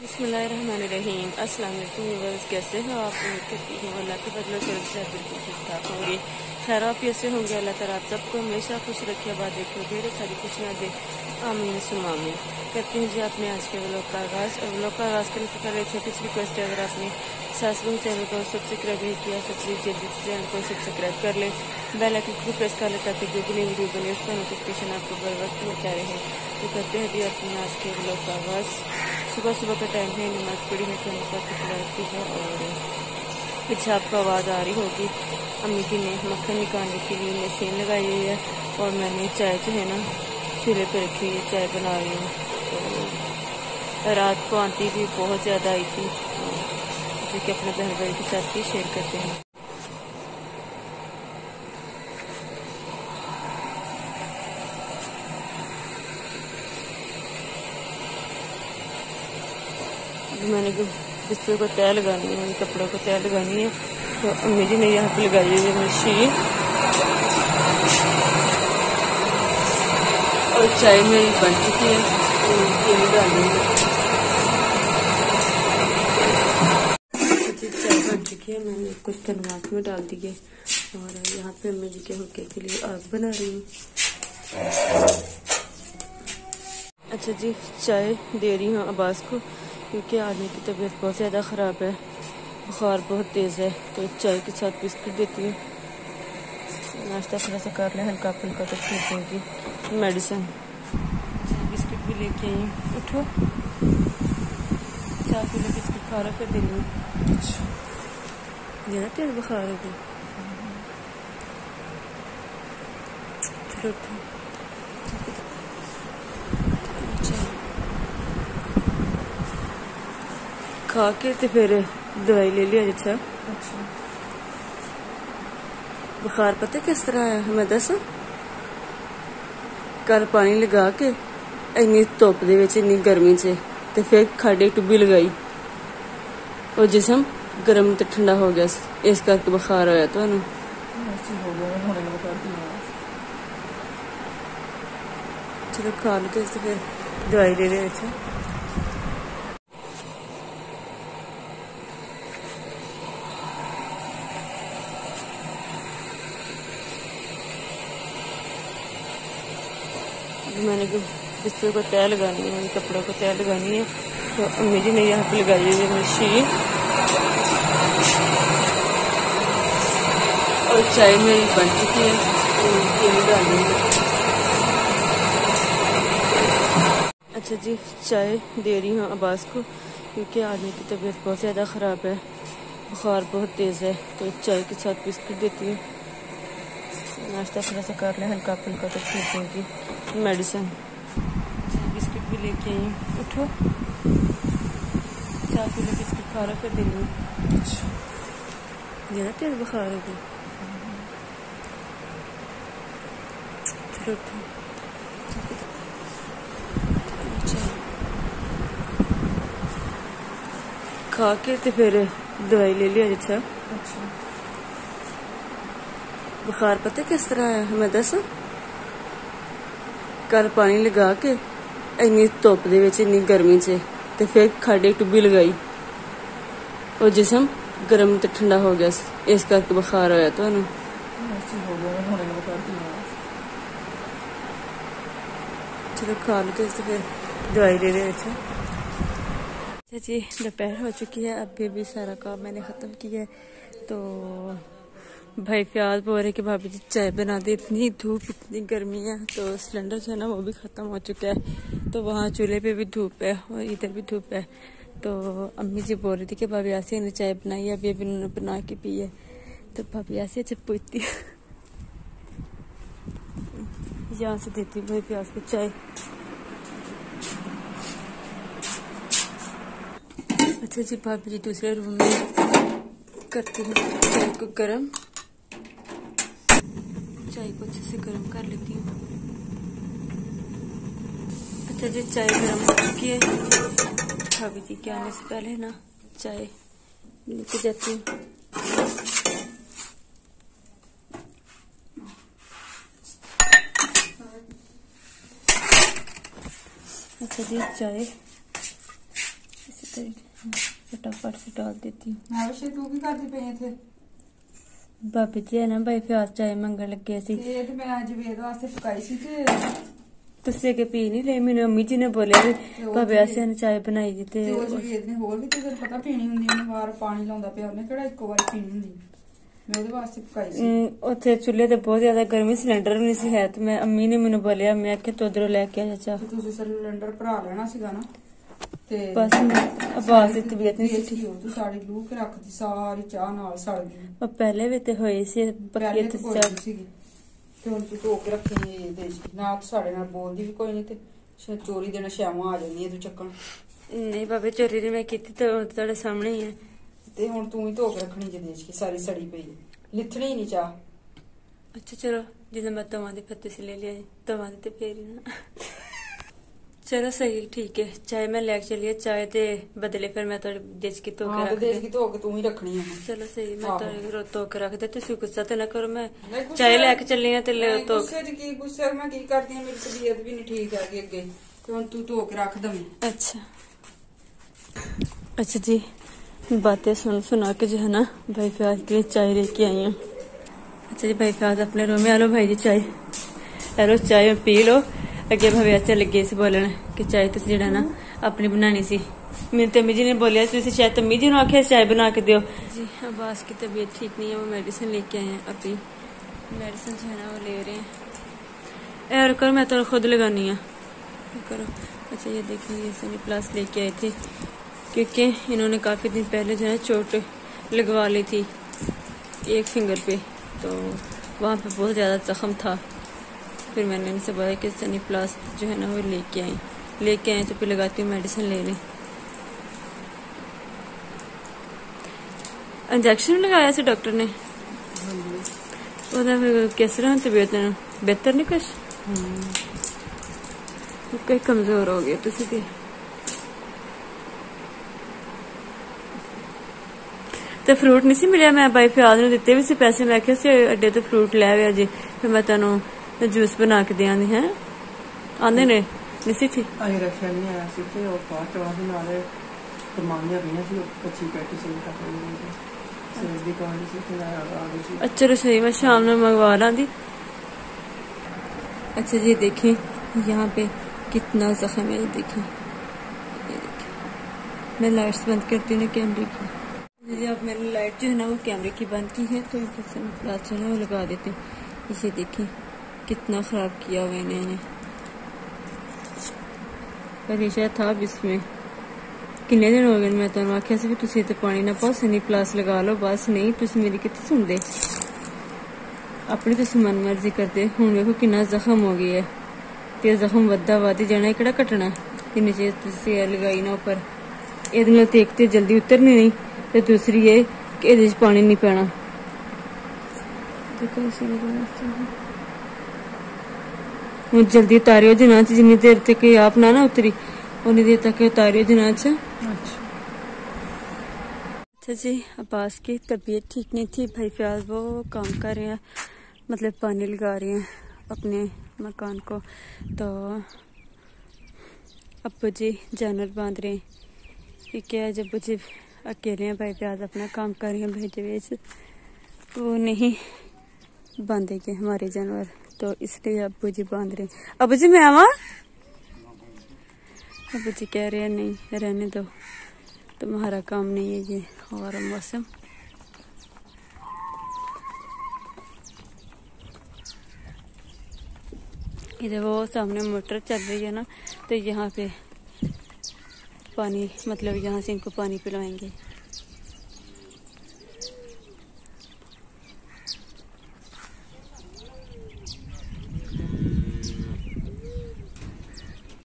बसमीम अस्सलाम वालेकुम कैसे हो आप? उम्मीद करती हूँ अल्लाह के बदले से से बिल्कुल ठीक ठाक होंगे। खैर, आप कैसे होंगे? अल्लाह ताला आप सबको हमेशा खुश रखे बाद देखो ढेर सारी खुशियाँ दे आमीन सुमामीन करती हूँ जी, आपने आज के व्लॉग का आगाज़ और व्लॉग का आगाज़ करने से पहले छोटी सी रिक्वेस्ट है। अगर आपने सासबुम चैनल को सब्सक्राइब नहीं किया तो प्लीज़ जल्दी से चैनल को सब्सक्राइब कर लें। बेल आइकन को प्रेस कर लें ताकि जो भी नई वीडियो बने, उसका नोटिफिकेशन आपको बर वक्त मिलता रहे। तो करते हैं जी अपने आज के व्लॉग का आगाज़। सुबह सुबह का टाइम है नमाज़ पढ़ी है तो का की है और पीछे आपको आवाज़ आ रही होगी। अम्मी जी ने मक्खन निकालने के लिए मशीन लगाई हुई है और मैंने चाय जो है ना, चूल्हे पर रखी हुई चाय बना रही हूँ। तो रात को आंटी भी बहुत ज़्यादा आई थी। जो कि अपने बहन भाई के साथ भी शेयर करते हैं। मैंने जो बिस्तर को तय लगानी है कपड़ों को तय लगानी है। तो अम्मी जी ने यहाँ पे लगाई हुई है मशीन। और चाय मेरी बन चुकी है। तो मैंने कुछ तनवास में डाल दी है। और यहाँ पे अम्मी जी के हुक्के के लिए आग बना रही हूँ। अच्छा जी, चाय दे रही हूँ अब्बास को। क्योंकि आदमी की तबीयत बहुत ज़्यादा ख़राब है। बुखार बहुत तेज़ है तो चाय के साथ बिस्किट देती हूँ। नाश्ता थोड़ा सा कर लें, हल्का फुल्का तो फिर दूँगी मेडिसिन। बिस्किट भी लेके आई उठो। चाय पी बिस्किट खा रहा फिर दिन ज़्यादा तेज़ बुखार होगी चलो, उठो। खा के तो फिर दवाई ले लिया अच्छा बुखार पता किस तरह आया मैं दस कल पानी लगा के इन्नी धुप इन्नी गर्मी च ते फिर खाडे टुब्बी लगाई और जिसम गर्म तो ठंडा हो गया इस करके बुखार होया तो चलो खा लो तो फिर दवाई ले लिया अच्छा मैंने बिस्तर को तय लगानी है कपड़ों को तय लगानी है। तो अम्मी जी ने यहाँ पे लगाई हुई है मशीन। और चाय मेरी बन चुकी है। अच्छा जी, चाय दे रही हूँ अब्बास को, क्योंकि आदमी की तबीयत बहुत ज़्यादा ख़राब है। बुखार बहुत तेज़ है तो चाय के साथ बिस्किट देती हूँ। नाश्ता थोड़ा सा कर लें हल्का फुल्का तो फिर दूँगी मेडिसिन। बिस्किट भी लेके आई। उठो। चाय पी लो बिस्किट खा रहा फिर दिन ज़्यादा तेज बुखार होगी चलो उठो। खा के तो फिर दवाई ले लिया अच्छा। अच्छा। बुखार, पता किस तरह आया मैं दस? कल पानी लगा के इन्नी धुप इन्नी गर्मी च फिर खाडे टुब्बी लगाई। और जिसम गर्म तो ठंडा हो गया इस करके बुखार होया तो चलो खा लो फिर दवाई अच्छा जी दोपहर हो चुकी है अब भी सारा काम मैंने ख़त्म किया है तो भाई प्याज बोल रहे कि भाभी जी चाय बना दे, इतनी धूप, इतनी गर्मी है तो सिलेंडर जो है ना वो भी ख़त्म हो चुका है। तो वहाँ चूल्हे पे भी धूप है और इधर भी धूप है। तो अम्मी जी बोल रही थी कि भाभी ऐसे ने चाय बनाई है, अभी अभी उन्होंने बना के पी है। तो भाभी ऐसे जब पूछती यहाँ से देती भाई प्याज को चाय। अच्छा जी, भाभी जी दूसरे रूम में करती हूँ चाय को गर्म। चाय को अच्छे से गर्म कर लेती हूँ। अच्छा जी चाय गर्म हो चुकी है भाभी जी के आने से पहले ना चाय लेके जाती हूँ। अच्छा जी, चाय। इसी तरीके फटाफट से डाल देती हूँ। तू भी कर पे थे ਭਾਬੀ ਜੀ ਨਾ ਬਾਈ ਪਿਆਜ਼ ਚਾय ਮੰਗਣ ਲੱਗੇ ਸੀ। ਤੇ ਇਹ ਤੇ ਮੈਂ ਅੱਜ ਵੇਦ ਵਾਸਤੇ ਪਕਾਈ ਸੀ ਤੇ ਤੁਸੀਂ ਕਿ ਪੀ ਨਹੀਂ ਲਈ ਮੈਨੂੰ ਅੰਮੀ ਜੀ ਨੇ ਬੋਲਿਆ ਵੀ ਭਾਬੀ ਆਸੇ ਨੇ ਚਾय ਬਣਾਈ ਜੀ ਤੇ ਤੇ ਉਹ ਜੀ ਵੇਦ ਨੇ ਹੋਰ ਵੀ ਤੇ ਤੈਨੂੰ ਪਤਾ ਪੀਣੀ ਹੁੰਦੀ ਉਹਨੇ ਵਾਰ ਪਾਣੀ ਲਾਉਂਦਾ ਪਿਆ ਉਹਨੇ ਕਿਹੜਾ ਇੱਕੋ ਵਾਰੀ ਪੀਣੀ ਹੁੰਦੀ ਮੈਂ ਉਹਦੇ ਵਾਸਤੇ ਪਕਾਈ ਸੀ। ਅਮ, ਉੱਥੇ ਚੁੱਲ੍ਹੇ ਤੇ ਬਹੁਤ ਜ਼ਿਆਦਾ ਗਰਮੀ ਸਿਲੰਡਰ ਵੀ ਨਹੀਂ ਸੀ ਹੈ ਤੇ ਮੈਂ ਅੰਮੀ ਨੇ ਮੈਨੂੰ ਬੋਲਿਆ ਮੈਂ ਕਿ ਤੂੰ ਉਧਰੋਂ ਲੈ ਕੇ ਆ ਚਾਚਾ ਤੇ ਤੁਸੀਂ ਸਿਲੰਡਰ ਭਰਾ ਲੈਣਾ ਸੀਗਾ ਨਾ। ਤੇ ਬਸ ਆਵਾਜ਼ ਦੀ ਤਬੀਅਤ ਨਹੀਂ ਸੀ ਤੂੰ ਸਾੜੀ ਲੂ ਕੇ ਰੱਖਦੀ ਸਾਰੀ ਚਾਹ ਨਾਲ ਸੜ ਗਈ। ਉਹ ਪਹਿਲੇ ਵੀ ਤੇ ਹੋਏ ਸੀ ਪਹਿਲੇ ਤੇ ਨਹੀਂ ਸੀਗੀ। ਤੇ ਹੁਣ ਤੂੰ ਧੋ ਕੇ ਰੱਖੀ ਦੇਸੀ ਨਾ ਤੂੰ ਸਾਡੇ ਨਾਲ ਬੋਲਦੀ ਵੀ ਕੋਈ ਨਹੀਂ ਤੇ ਸ਼ਾਇਦ ਚੋਰੀ ਦੇ ਨਸ਼ਾਵਾਂ ਆ ਜਾਂਦੀਆਂ ਤੂੰ ਚੱਕਣ। ਨਹੀਂ ਬਾਬੇ ਚੋਰੀ ਨੇ ਮੈਂ ਕੀਤੀ ਤੇ ਉਹ ਤੁਹਾਡੇ ਸਾਹਮਣੇ ਹੀ ਹੈ। ਤੇ ਹੁਣ ਤੂੰ ਹੀ ਧੋ ਕੇ ਰੱਖਣੀ ਜੇ ਦੇਸ਼ ਕੀ ਸਾਰੀ ਸੜੀ ਪਈ। ਲਿਥਣੀ ਨਹੀਂ ਚਾਹ। ਅੱਛਾ ਚਲੋ ਜਦੋਂ ਮੈਂ ਤਵਾਂ ਦੇ ਪੱਤੇ ਸੀ ਲੈ ਲਿਆ ਤਵਾਂ ਦੇ ਤੇ ਫੇਰ ਹੀ ਨਾ। ਚਲੋ ਸਹੀ ਠੀਕ ਹੈ ਚਾਹੇ ਮੈਂ ਲੈ ਕੇ ਚਲੀਏ ਚਾਹੇ ਤੇ ਬਦਲੇ ਫਿਰ ਮੈਂ ਤੁਹਾਡੇ ਦੇਚ ਕੀ ਧੋ ਕੇ ਹਾਂ ਤੇ ਰੱਖ ਦੇਸ਼ ਦੇ ਕੀ ਧੋ ਕੇ ਤੂੰ ਹੀ ਰੱਖਣੀ ਹੈ ਚਲੋ ਸਹੀ ਮੈਂ ਆਹੋ। ਤੁਹਾਡੇ ਰੋ ਧੋ ਕੇ ਰੱਖ ਦੇ ਤੁਸੀਂ ਗੁੱਸਾ ਤੇ ਨਾ ਕਰੋ ਮੈਂ ਨਹੀਂ, ਗੁੱਸਾ- ਚਾਹੇ ਲੈ ਕੇ ਚੱਲੀ ਆ ਤੇ ਲੈ ਨਹੀਂ, ਧੋ ਗੁੱਸੇ ਚ ਕੀ ਗੁੱਸੇ ਮੈਂ ਕੀ ਕਰਦੀ ਹਾਂ ਮੇਰੀ ਤਬੀਅਤ ਵੀ ਨਹੀਂ ਠੀਕ ਹੈਗੀ ਅੱਗੇ ਤੇ ਹੁਣ ਤੂੰ ਧੋ ਕੇ ਰੱਖ ਦਵੇਂ अच्छा अच्छा जी बातें सुन सुना के जो है ना भाई फयाज के लिए चाय लेके आई हूँ अच्छा जी भाई फयाज अपने रूम में आ लो भाई जी चाय हेलो चाय पी लो अगे भावे अच्छा लगे सी बोलन कि चाय तुम अपनी बनानी सी मेरी तम्मी जी ने बोलिया तुम शायद तम्मी जी ने आखिया चाय बना के दियो जी अब्बास की तबीयत ठीक नहीं है वो मेडिसिन लेके आए हैं अभी मेडिसिन जो है ना वो ले रहे हैं और करो मैं तो खुद लगानी है करो अच्छा ये देखिए ये सनी प्लस लेके आए थे क्योंकि इन्होंने काफ़ी दिन पहले जो है चोट लगवा ली थी एक फिंगर पे तो वहाँ पे बहुत ज़्यादा जख्म था फिर मैंने इनसे बोला कि सनी प्लस जो है ना वो लेके आए लेके आए तो फिर लगाती हूँ मेडिसिन ले लें इंजेक्शन भी लगाया से डॉक्टर ने ਉਹਦਾ ਫਿਰ ਕਿਸ ਤਰ੍ਹਾਂ ਤਬੀਅਤ ਨੂੰ ਬਿਹਤਰ ਨਹੀਂ ਕੁਛ ਕਈ ਕਮਜ਼ੋਰ ਹੋ ਗਏ ਤੁਸੀਂ ਤੇ ਤੇ ਫਰੂਟ ਨਹੀਂ ਸੀ ਮਿਲਿਆ ਮੈਂ ਬਾਈ ਫਿਆਦ ਨੂੰ ਦਿੱਤੇ ਵੀ ਸੀ ਪੈਸੇ ਮੈਂ ਕਿਹਾ ਸੀ ਅੱਡੇ ਤੋਂ ਫਰੂਟ ਲੈ ਆਇਆ ਜੀ ਫਿਰ ਮੈਂ ਤੁਹਾਨੂੰ ਜੂਸ ਬਣਾ ਕੇ ਦਿਆਂਦੀ ਹੈ ਆਂਦੇ ਨੇ ਨਹੀਂ ਸੀ ਠੀਕ ਅਸੀਂ ਰੱਖਿਆ ਨਹੀਂ ਆਇਆ ਸੀ ਤੇ ਉਹ ਫਾਸਟ ਵਾਸ ਨਾਲੇ ਕਮਾਨੀਆਂ ਪਈਆਂ ਸੀ ਉਹ ਕੱਚੀ ਪੈਟੀ ਸੀ ਤੱਕ ਨਹੀਂ ਸੇਲ ਦੀ ਕਹਾਣੀ ਸੀ ਤੇ ਮੈਂ ਆ ਗਈ ਸੀ अच्छा चलो सही मैं शाम में मंगवा लांगी अच्छा जी देखिए यहाँ पे कितना जख्म है ये देखिए ये देखिए मैं लाइट्स बंद करती हूँ ना कैमरे की जी अब मैंने लाइट जो है ना वो कैमरे की बंद की है तो इधर से मैं प्लास जो है ना वो लगा देती हूँ इसे देखिए कितना ख़राब किया हुआ है इन्होंने परेशा था अब इसमें ਕਿੰਨੇ ਦਿਨ ਹੋ ਗਏ ਨੇ ਮੈਂ ਤੁਹਾਨੂੰ ਆਖਿਆ ਸੀ ਵੀ ਤੁਸੀਂ ਤੇ ਪਾਣੀ ਨਾ ਪਾਓ ਸਨੀ ਪਲਾਸ ਲਗਾ ਲਓ ਬਸ ਨਹੀਂ ਤੁਸੀਂ ਮੇਰੀ ਕਿੱਥੇ ਸੁਣਦੇ ਆਪਣੀ ਤੁਸੀਂ ਮਨ ਮਰਜ਼ੀ ਕਰਦੇ ਹੁਣ ਵੇਖੋ ਕਿੰਨਾ ਜ਼ਖਮ ਹੋ ਗਿਆ ਹੈ ਤੇ ਇਹ ਜ਼ਖਮ ਵੱਧਦਾ ਵੱਧ ਜਾਣਾ ਇਹ ਕਿਹੜਾ ਘਟਣਾ ਕਿੰਨੇ ਚਿਰ ਤੁਸੀਂ ਇਹ ਲਗਾਈ ਨਾ ਉੱਪਰ ਇਹਦੇ ਨਾਲ ਤੇ ਇੱਕ ਤੇ ਜਲਦੀ ਉਤਰਨੀ ਨਹੀਂ ਤੇ ਦੂਸਰੀ ਇਹ ਕਿ ਇਹਦੇ 'ਚ ਪਾਣੀ ਨਹੀਂ ਪੈਣਾ ਦੇਖੋ ਇਸੇ ਲਗਾਉਣਾ ਹੁਣ जल्दी उतारियो जिना जितनी देर तक आप ना ना उतरी उन्नी देर तक उतारियो जनाच अच्छा जी अब्बास की तबीयत ठीक नहीं थी भाई फ़िलहाल वो काम कर रहे हैं मतलब पानी लगा रहे हैं अपने मकान को तो अबू जी जानवर बाँध रहे हैं ठीक क्या है जब जी अकेले हैं भाई प्याज अपना काम कर रहे हैं भाई जवेज वो नहीं बांधेंगे हमारे जानवर तो इसलिए अबू जी बाँध रहे अबू जी मैं आवा अबू जी कह रहे हैं, नहीं, रहने दो। तुम्हारा काम नहीं है ये और मौसम। इधर वो सामने मोटर चल रही है ना तो यहाँ पे पानी मतलब यहाँ से इनको पानी पिलाएँगे।